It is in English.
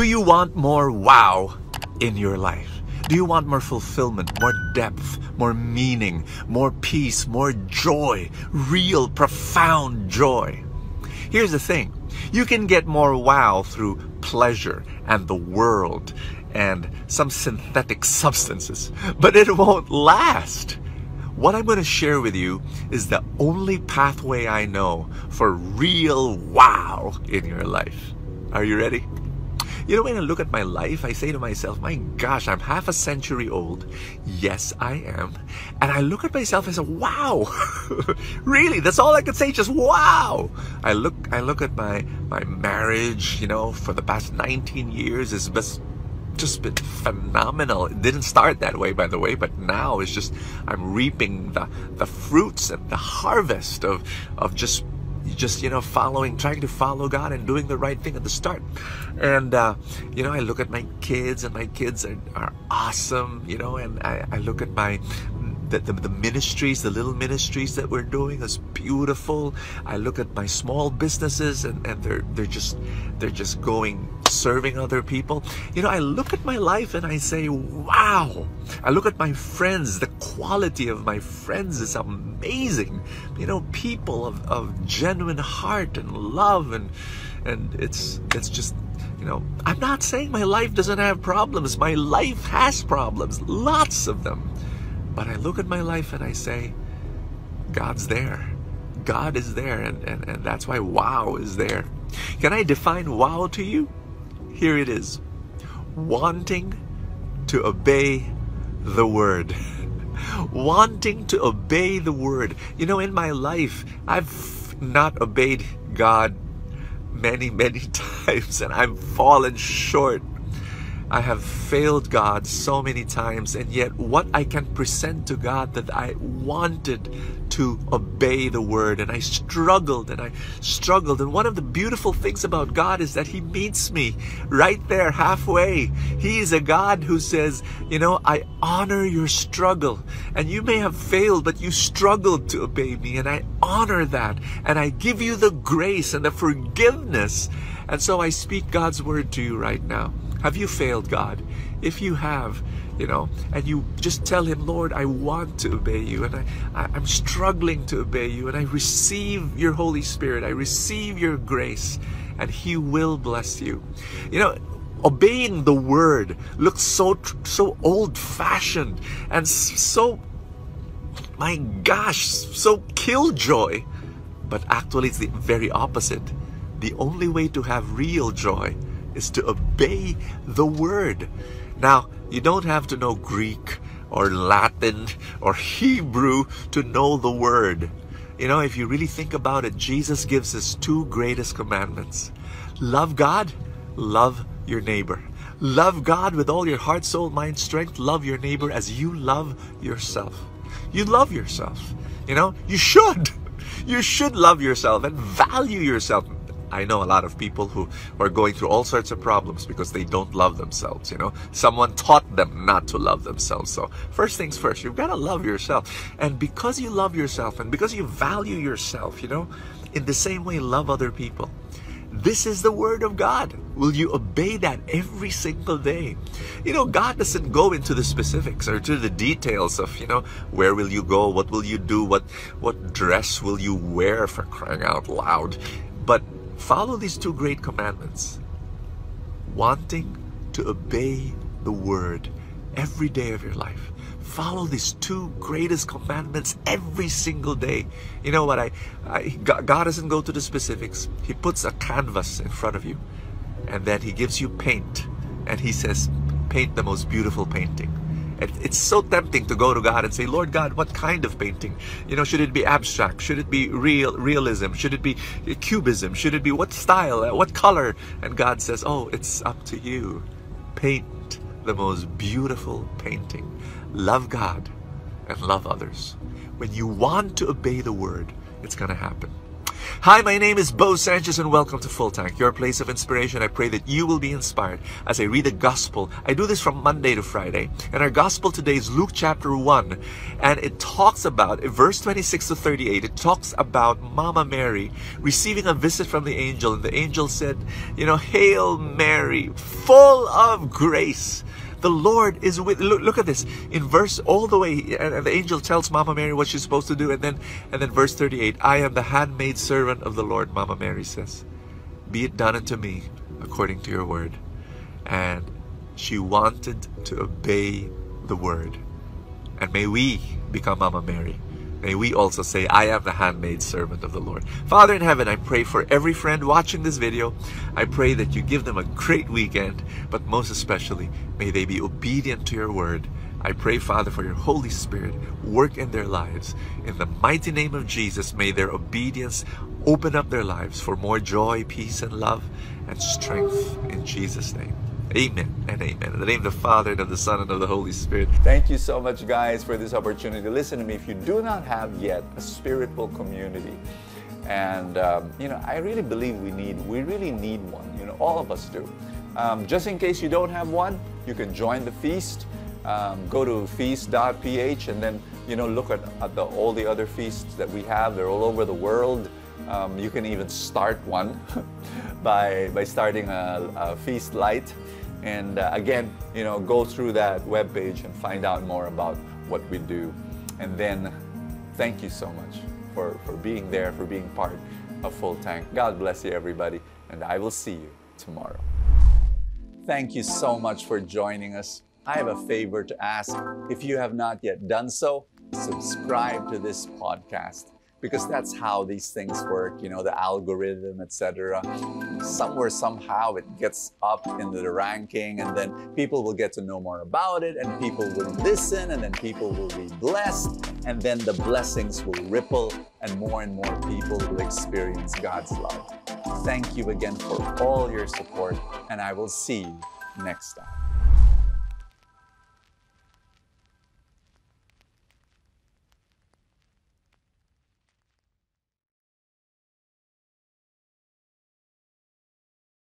Do you want more wow in your life? Do you want more fulfillment, more depth, more meaning, more peace, more joy, real, profound joy? Here's the thing you can get more wow through pleasure and the world and some synthetic substances, but it won't last. What I'm going to share with you is the only pathway I know for real wow in your life. Are you ready? You know, when I look at my life, I say to myself, my gosh, I'm half a century old. Yes, I am. And I look at myself and say, wow, really, that's all I could say, just wow. I look, I look at my, my marriage, you know, for the past 19 years, it's just been phenomenal. It didn't start that way, by the way, but now it's just I'm reaping the the fruits and the harvest of of just just you know following trying to follow god and doing the right thing at the start. And uh, you know i look at my kids and my kids are, are awesome you know and I, I look at my the, the, the, ministries, the little ministries that we're doing is beautiful. I look at my small businesses and, and they're they're just they're just going serving other people. You know, I look at my life and I say, wow. I look at my friends, the quality of my friends is amazing. You know, people of, of genuine heart and love and and it's it's just you know, I'm not saying my life doesn't have problems. My life has problems, lots of them. But I look at my life and I say, God's there. God is there, and, and, and that's why wow is there. Can I define wow to you? Here it is wanting to obey the word. wanting to obey the word. You know, in my life, I've not obeyed God many, many times, and I've fallen short I have failed God so many times, and yet what I can present to God that I wanted to obey the word, and I struggled and I struggled. And one of the beautiful things about God is that He meets me right there halfway. He is a God who says, You know, I honor your struggle, and you may have failed, but you struggled to obey me, and I honor that, and I give you the grace and the forgiveness. And so I speak God's word to you right now. Have you failed God? If you have, you know, and you just tell Him, Lord, I want to obey you, and I, I, am struggling to obey you, and I receive your Holy Spirit, I receive your grace, and He will bless you. You know, obeying the word looks so so old-fashioned and so, my gosh, so killjoy. But actually, it's the very opposite. The only way to have real joy is to obey the word. Now, you don't have to know Greek or Latin or Hebrew to know the word. You know, if you really think about it, Jesus gives us two greatest commandments love God, love your neighbor. Love God with all your heart, soul, mind, strength. Love your neighbor as you love yourself. You love yourself. You know, you should. You should love yourself and value yourself. I know a lot of people who are going through all sorts of problems because they don't love themselves, you know. Someone taught them not to love themselves. So, first things first, you've got to love yourself. And because you love yourself and because you value yourself, you know, in the same way love other people. This is the word of God. Will you obey that every single day? You know, God doesn't go into the specifics or to the details of, you know, where will you go? What will you do? What what dress will you wear for crying out loud? Follow these two great commandments. Wanting to obey the word every day of your life. Follow these two greatest commandments every single day. You know what? I, I God doesn't go to the specifics. He puts a canvas in front of you, and then He gives you paint, and He says, "Paint the most beautiful painting." It's so tempting to go to God and say, Lord God, what kind of painting? You know, should it be abstract? Should it be real realism? Should it be cubism? Should it be what style? Uh, what color? And God says, Oh, it's up to you. Paint the most beautiful painting. Love God and love others. When you want to obey the word, it's going to happen. Hi, my name is Bo Sanchez and welcome to Full Tank, your place of inspiration. I pray that you will be inspired as I read the gospel. I do this from Monday to Friday. And our gospel today is Luke chapter 1. And it talks about, verse 26 to 38, it talks about Mama Mary receiving a visit from the angel. And the angel said, you know, Hail Mary, full of grace. The Lord is with. Look, look at this in verse all the way, and the angel tells Mama Mary what she's supposed to do, and then and then verse 38. I am the handmaid servant of the Lord. Mama Mary says, "Be it done unto me according to your word." And she wanted to obey the word. And may we become Mama Mary. May we also say, I am the handmaid servant of the Lord. Father in heaven, I pray for every friend watching this video. I pray that you give them a great weekend, but most especially, may they be obedient to your word. I pray, Father, for your Holy Spirit work in their lives. In the mighty name of Jesus, may their obedience open up their lives for more joy, peace, and love and strength in Jesus' name. Amen and amen. In the name of the Father, and of the Son, and of the Holy Spirit. Thank you so much, guys, for this opportunity. Listen to me. If you do not have yet a spiritual community, and um, you know, I really believe we need, we really need one. You know, all of us do. Um, just in case you don't have one, you can join the feast. Um, go to feast.ph and then you know look at, at the, all the other feasts that we have. They're all over the world. Um, you can even start one by by starting a, a feast light. And uh, again, you know, go through that web page and find out more about what we do. And then thank you so much for, for being there, for being part of Full Tank. God bless you, everybody, and I will see you tomorrow. Thank you so much for joining us. I have a favor to ask. If you have not yet done so, subscribe to this podcast because that's how these things work, you know, the algorithm, etc. Somewhere, somehow, it gets up into the ranking, and then people will get to know more about it, and people will listen, and then people will be blessed, and then the blessings will ripple, and more and more people will experience God's love. Thank you again for all your support, and I will see you next time.